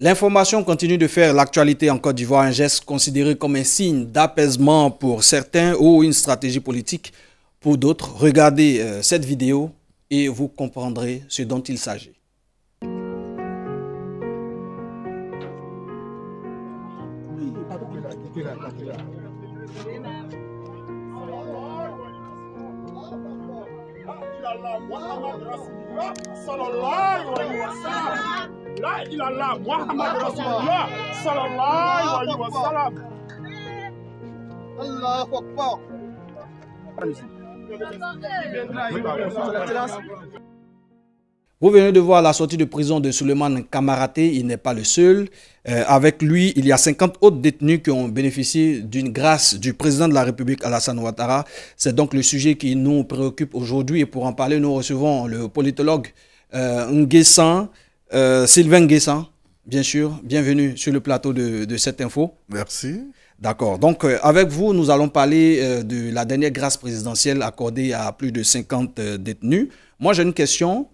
L'information continue de faire l'actualité en Côte d'Ivoire, un geste considéré comme un signe d'apaisement pour certains ou une stratégie politique pour d'autres. Regardez euh, cette vidéo et vous comprendrez ce dont il s'agit. Vous venez de voir la sortie de prison de Suleiman Kamaraté, il n'est pas le seul. Euh, avec lui, il y a 50 autres détenus qui ont bénéficié d'une grâce du président de la République Alassane Ouattara. C'est donc le sujet qui nous préoccupe aujourd'hui. Et pour en parler, nous recevons le politologue euh, euh Sylvain Nguessan, bien sûr. Bienvenue sur le plateau de, cette info. Merci. D'accord. Donc, euh, avec vous, nous allons parler euh, de la dernière grâce présidentielle accordée à plus de 50 euh, détenus. Moi, j'ai une question.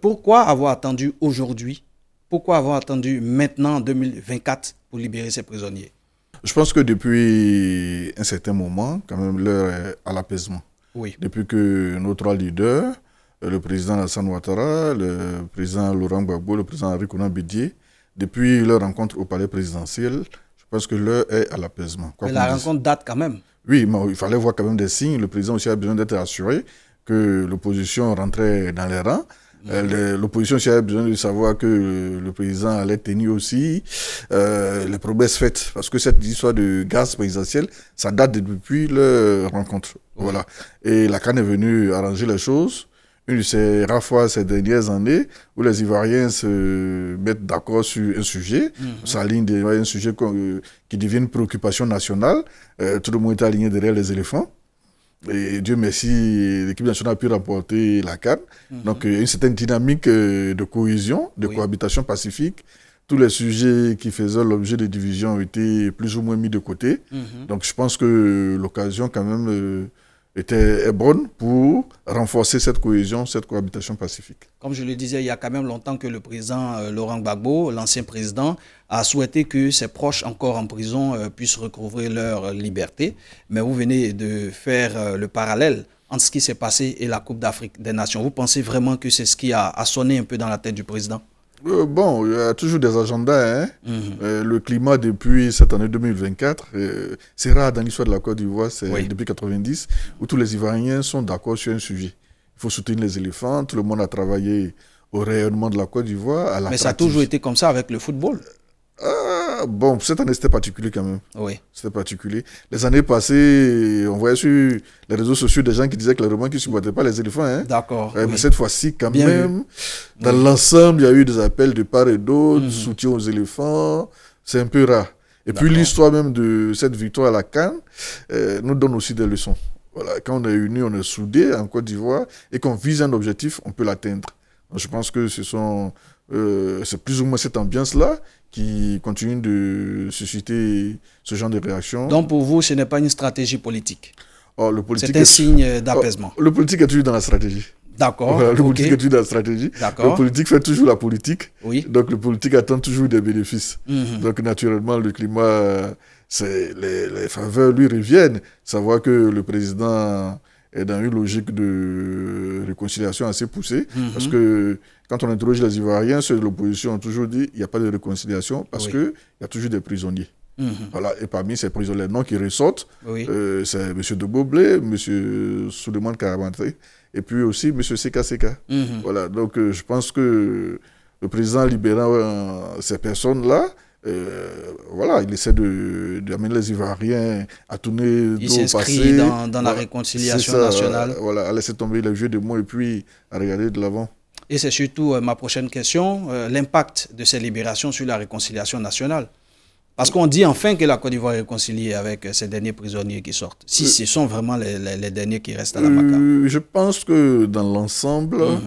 pourquoi avoir attendu aujourd'hui? Pourquoi avoir attendu maintenant, en 2024, pour libérer ces prisonniers? Je pense que depuis un certain moment, quand même, l'heure est à l'apaisement. Oui. Depuis que nos trois leaders, le président Hassan Ouattara, le président Laurent Gbagbo, le président Henri Konan Bédier, depuis leur rencontre au palais présidentiel, je pense que l'heure est à l'apaisement. Mais la rencontre date quand même. Oui, mais il fallait voir quand même des signes. Le président aussi a besoin d'être assuré que l'opposition rentrait dans les rangs. Euh, l'opposition aussi a besoin de savoir que le président allait tenir aussi euh, les promesses faites. Parce que cette histoire de gaz présidentiel, ça date depuis leur rencontre. Voilà. Et la CAN est venue arranger les choses une de ces rares fois ces dernières années où les Ivoiriens se mettent d'accord sur un sujet, ça -hmm. s'aligne un sujet euh, qui devient une préoccupation nationale. Euh, tout le monde est aligné derrière les éléphants. Et Dieu merci, l'équipe nationale a pu rapporter la canne. Mhm. Donc, il y a une certaine dynamique euh, de cohésion, de cohabitation pacifique. Tous les sujets qui faisaient l'objet de divisions ont été plus ou moins mis de côté. Mhm. Donc, je pense que l'occasion, quand même, était bonne pour renforcer cette cohésion, cette cohabitation pacifique. Comme je le disais, il y a quand même longtemps que le président euh, Laurent Gbagbo, l'ancien président, a souhaité que ses proches encore en prison euh, puissent recouvrer leur liberté. Mais vous venez de faire euh, le parallèle entre ce qui s'est passé et la Coupe d'Afrique des Nations. Vous pensez vraiment que c'est ce qui a sonné un peu dans la tête du président? Euh, bon, il y a toujours des agendas. Hein. Mhm. Euh, le climat depuis cette année 2024, euh, c'est rare dans l'histoire de la Côte d'Ivoire, c'est depuis 90, où tous les Ivoiriens sont d'accord sur un sujet. Il faut soutenir les éléphants, tout le monde a travaillé au rayonnement de la Côte d'Ivoire. Mais ça a toujours été comme ça avec le football ah, bon, cette année, c'était particulier quand même. Oui. C'était particulier. Les années passées, on voyait sur les réseaux sociaux des gens qui disaient clairement qu'ils ne supportaient pas les éléphants. Hein. D'accord. Mais cette fois-ci, quand même, dans l'ensemble, il y a eu des appels de part et d'autre, mhm. soutien aux éléphants. C'est un peu rare. Et puis l'histoire même de cette victoire à la Cannes euh, nous donne aussi des leçons. Voilà, quand on est unis, on est soudés en Côte d'Ivoire et qu'on vise un objectif, on peut l'atteindre. Je pense que ce sont, euh, c'est plus ou moins cette ambiance-là qui continue de susciter ce genre de réaction. Donc pour vous, ce n'est pas une stratégie politique oh, C'est un signe d'apaisement. Oh, le politique est toujours dans la stratégie. D'accord. le politique est toujours dans la stratégie. Le politique fait toujours la politique. Oui. Donc le politique attend toujours des bénéfices. Mhm. Donc naturellement, le climat, les, les faveurs lui reviennent. Savoir que le président est dans une logique de réconciliation assez poussée. Mhm. Parce que quand on interroge les Ivoiriens, ceux de l'opposition ont toujours dit qu'il n'y a pas de réconciliation parce qu'il y a toujours des prisonniers. Mhm. Voilà. Et parmi ces prisonniers, les noms qui ressortent, euh, c'est M. de Boblé, M. Souleymane Karamanté, et puis aussi M. Seka. Mhm. Voilà. Donc euh, je pense que le président libérant euh, ces personnes-là, euh, voilà, il essaie d'amener les Ivoiriens à tourner il au passé. Dans, dans la réconciliation nationale. voilà, à laisser tomber les jeux de mots et puis à regarder de l'avant. Et c'est surtout euh, ma prochaine question, euh, l'impact de ces libérations sur la réconciliation nationale. Parce qu'on dit enfin que la Côte d'Ivoire est réconciliée avec ces derniers prisonniers qui sortent. Si ce sont vraiment les, les, derniers qui restent à la Maca. je pense que dans l'ensemble, mhm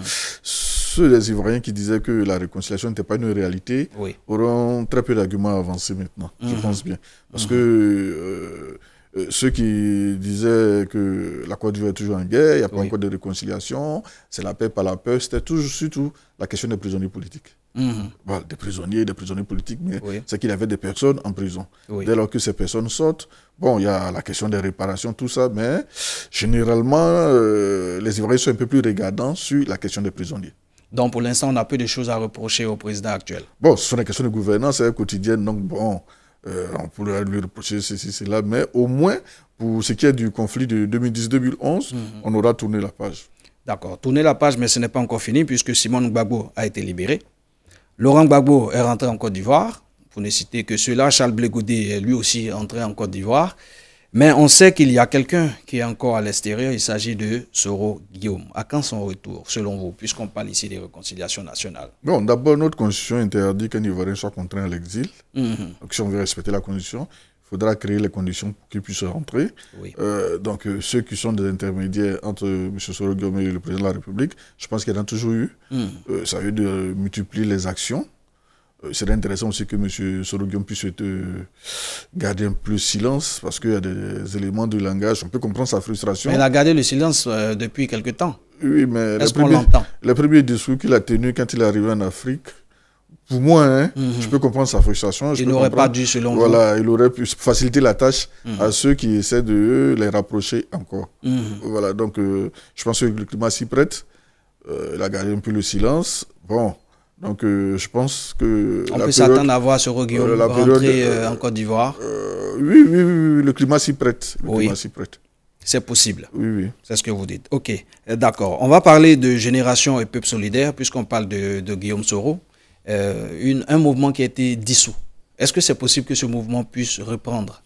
ceux des Ivoiriens qui disaient que la réconciliation n'était pas une réalité auront très peu d'arguments à avancer maintenant, je mhm. pense bien. Parce mhm. que euh, euh, ceux qui disaient que la Côte d'Ivoire est toujours en guerre, il n'y a pas encore de réconciliation, c'est la paix par la peur, c'était toujours surtout la question des prisonniers politiques. Mhm. des prisonniers, des prisonniers politiques, mais c'est qu'il y avait des personnes en prison. Dès lors que ces personnes sortent, bon, il y a la question des réparations, tout ça, mais généralement, euh, les Ivoiriens sont un peu plus regardants sur la question des prisonniers. Donc, pour l'instant, on a peu de choses à reprocher au président actuel. Bon, ce sont des questions de gouvernance quotidienne, donc bon, euh, on pourrait lui reprocher ceci, cela, mais au moins, pour ce qui est du conflit de 2010-2011, mhm. on aura tourné la page. D'accord, tourner la page, mais ce n'est pas encore fini, puisque Simon Gbagbo a été libéré. Laurent Gbagbo est rentré en Côte d'Ivoire. Pour ne citer que cela, Charles est lui aussi entré en Côte d'Ivoire. Mais on sait qu'il y a quelqu'un qui est encore à l'extérieur. Il s'agit de Soro Guillaume. À quand son retour, selon vous, puisqu'on parle ici des réconciliations nationales? Bon, d'abord, notre constitution interdit qu'un Ivoirien soit contraint à l'exil. Mhm. Donc, si on veut respecter la constitution, il faudra créer les conditions pour qu'il puisse rentrer. Euh, donc, euh, ceux qui sont des intermédiaires entre M. Soro Guillaume et le président de la République, je pense qu'il y en a toujours eu. Mhm. Euh, ça veut dire multiplier les actions. Euh, serait intéressant aussi que M. Sorogion puisse garder un peu le silence parce qu'il y a des éléments de langage. On peut comprendre sa frustration. Mais il a gardé le silence euh, depuis quelque temps. Oui, mais qu'on l'entend? Le premier discours qu'il a tenu quand il est arrivé en Afrique, pour moi, hein, mhm. je peux comprendre sa frustration. il n'aurait pas dû, selon voilà, Il aurait pu faciliter la tâche mhm. à ceux qui essaient de les rapprocher encore. Mhm. Voilà, donc euh, je pense que le climat s'y prête. il a gardé un peu le silence. Bon, donc euh, je pense que... On peut s'attendre à voir ce Guillaume euh, rentrer euh, en Côte d'Ivoire oui, oui, oui, le climat s'y prête. Le oui. prête. C'est possible. Oui, oui. C'est ce que vous dites. Ok, d'accord. On va parler de Génération et Peuple Solidaire, puisqu'on parle de, de, Guillaume Soro. une, un mouvement qui a été dissous. Est-ce que c'est possible que ce mouvement puisse reprendre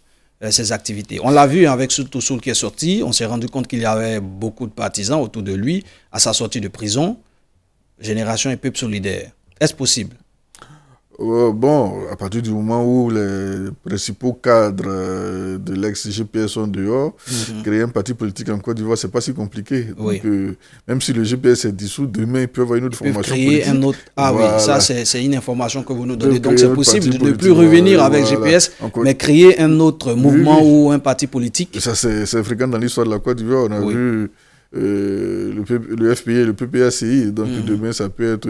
ses activités? On l'a vu avec Soul qui est sorti. On s'est rendu compte qu'il y avait beaucoup de partisans autour de lui à sa sortie de prison. Génération et Peuple Solidaire. Est-ce possible? Euh, Bon, à partir du moment où les principaux cadres euh, de l'ex-GPS sont dehors, mhm. créer un parti politique en Côte d'Ivoire, c'est pas si compliqué. Donc, euh, même si le GPS est dissous, demain, ils peuvent avoir une autre formation créer Un autre... Ah oui, ça, c'est une information que vous nous donnez. Donc, c'est possible de ne plus revenir avec GPS, mais créer un autre mouvement ou un parti politique. Ça, c'est fréquent dans l'histoire de la Côte d'Ivoire. On a vu euh, le, le, FPI et le PPACI. Donc mm. demain, ça peut être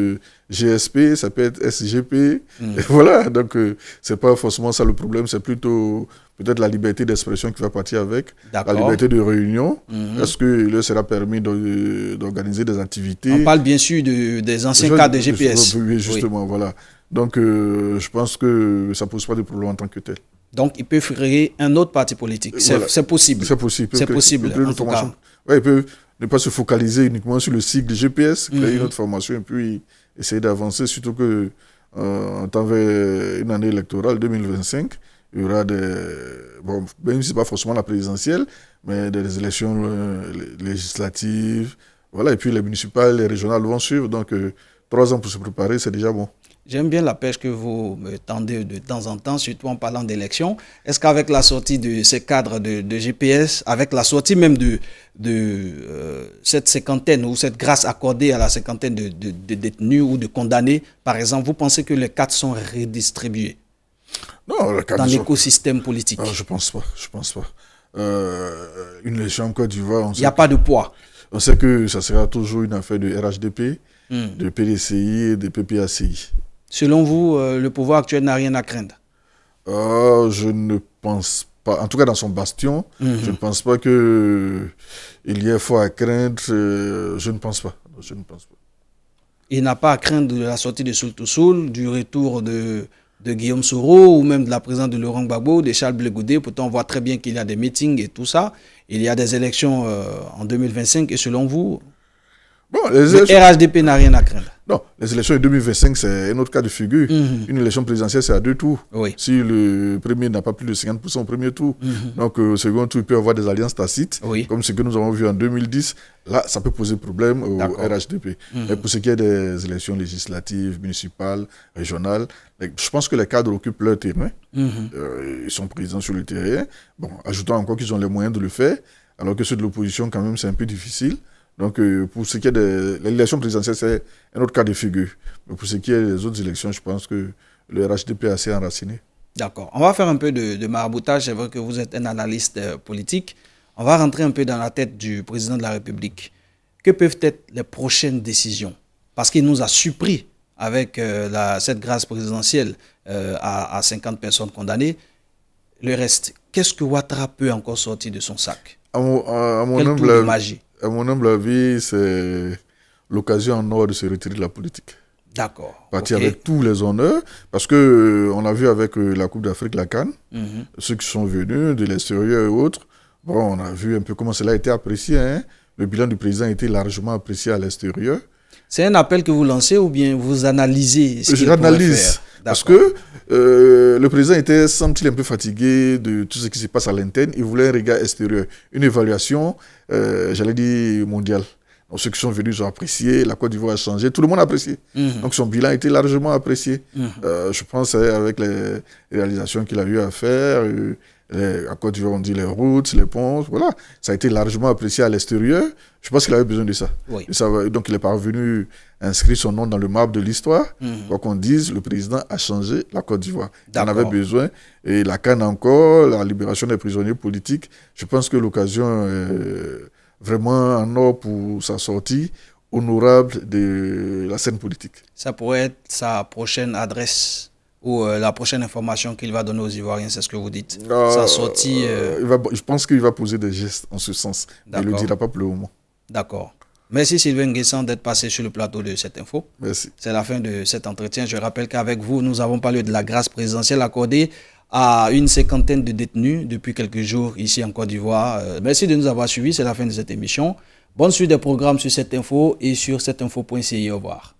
GSP, ça peut être SGP. Mm. voilà, donc euh, c'est pas forcément ça le problème, c'est plutôt peut-être la liberté d'expression qui va partir avec, la liberté de réunion. Mm-hmm. Est-ce que le sera permis d'organiser des activités? On parle bien sûr de, des anciens cas de GPS. Oui, justement, voilà. Donc euh, je pense que ça pose pas de problème en tant que tel. Donc, il peut créer un autre parti politique. C'est possible. C'est possible. C'est possible, en tout cas. Ouais, il peut ne pas se focaliser uniquement sur le cycle GPS, créer une mhm. autre formation et puis essayer d'avancer, surtout que euh, temps une année électorale 2025, il y aura des. Bon, même si ce pas forcément la présidentielle, mais des élections euh, législatives. Voilà, et puis les municipales, les régionales vont suivre. Donc, euh, trois ans pour se préparer, c'est déjà bon. J'aime bien la pêche que vous me tendez de temps en temps, surtout en parlant d'élections. Est-ce qu'avec la sortie de ces cadres de, GPS, avec la sortie même de, de euh, cette cinquantaine ou cette grâce accordée à la cinquantaine de, détenus ou de condamnés, par exemple, vous pensez que les cadres sont redistribués non, dans l'écosystème politique? Je pense pas, je pense pas. Euh, une élection en Côte d'Ivoire... Il n'y a pas de poids. On sait que ça sera toujours une affaire de RHDP, hmm. de PDCI et de PPACI. Selon vous, euh, le pouvoir actuel n'a rien à craindre euh, Je ne pense pas. En tout cas, dans son bastion, mhm. je ne pense pas qu'il y ait foi à craindre. Euh, je ne pense pas. Je ne pense pas. Il n'a pas à craindre de la sortie de Soul du retour de, de Guillaume Soro ou même de la présence de Laurent Gbagbo, de Charles Blegoudé. Pourtant, on voit très bien qu'il y a des meetings et tout ça. Il y a des élections en 2025 et selon vous, les le RHDP n'a rien à craindre. Non, les élections de 2025, c'est un autre cas de figure. Mhm. Une élection présidentielle, c'est à deux tours. Si le premier n'a pas plus de 50% au premier tour, mhm. donc euh, au second tour, il peut y avoir des alliances tacites, comme ce que nous avons vu en 2010. Là, ça peut poser problème au RHDP. Mhm. Mais pour ce qui est des élections législatives, municipales, régionales, je pense que les cadres occupent leur terrain. Euh, ils sont présents sur le terrain. Bon, ajoutant encore qu'ils ont les moyens de le faire, alors que ceux de l'opposition, quand même, c'est un peu difficile. Donc, euh, pour ce qui est de l'élection présidentielle, c'est un autre cas de figure. Mais pour ce qui est des autres élections, je pense que le RHDP est assez enraciné. D'accord. On va faire un peu de, maraboutage. C'est vrai que vous êtes un analyste euh, politique. On va rentrer un peu dans la tête du président de la République. Que peuvent être les prochaines décisions? Parce qu'il nous a surpris avec la, cette grâce présidentielle à, à 50 personnes condamnées, le reste, qu'est-ce que Ouattara peut encore sortir de son sac? À mon, à, mon humble, magie? À mon humble avis, c'est l'occasion en or de se retirer de la politique. D'accord. Partir avec tous les honneurs, parce que euh, on a vu avec euh, la Coupe d'Afrique, la Cannes, Mhm. ceux qui sont venus de l'extérieur et autres, bon, on a vu un peu comment cela a été apprécié. hein. Le bilan du président a été largement apprécié à l'extérieur. C'est un appel que vous lancez ou bien vous analysez ce qu'il J'analyse. Parce que euh, le président était, semble-t-il, un peu fatigué de tout ce qui se passe à l'interne. Il voulait un regard extérieur, une évaluation, euh, j'allais dire, mondiale. Donc, ceux qui sont venus ont apprécié, la Côte d'Ivoire a changé, tout le monde a apprécié. Mhm. Donc son bilan a été largement apprécié. Mhm. Euh, je pense avec les réalisations qu'il a eu à faire, les, à Côte d'Ivoire on dit les routes, les ponts, voilà, ça a été largement apprécié à l'extérieur. Je pense qu'il avait besoin de ça. Oui. Donc il est parvenu inscrire son nom dans le marbre de l'histoire. Mhm. Quoi qu'on dise, le président a changé la Côte d'Ivoire. Il en avait besoin. Et la Cannes encore, la libération des prisonniers politiques, je pense que l'occasion est vraiment en or pour sa sortie honorable de la scène politique. Ça pourrait être sa prochaine adresse ou euh, la prochaine information qu'il va donner aux Ivoiriens, c'est ce que vous dites. Euh, Sa sortie. euh, il va, je pense qu'il va poser des gestes en ce sens. Il ne le dira pas pour le moment. D'accord. Merci Sylvain Guessant d'être passé sur le plateau de cette info. Merci. C'est la fin de cet entretien. Je rappelle qu'avec vous, nous avons parlé de la grâce présidentielle accordée à une cinquantaine de détenus depuis quelques jours ici en Côte d'Ivoire. Euh, merci de nous avoir suivis. C'est la fin de cette émission. Bonne suite des programmes sur cette info et sur cette info.ci. Au revoir.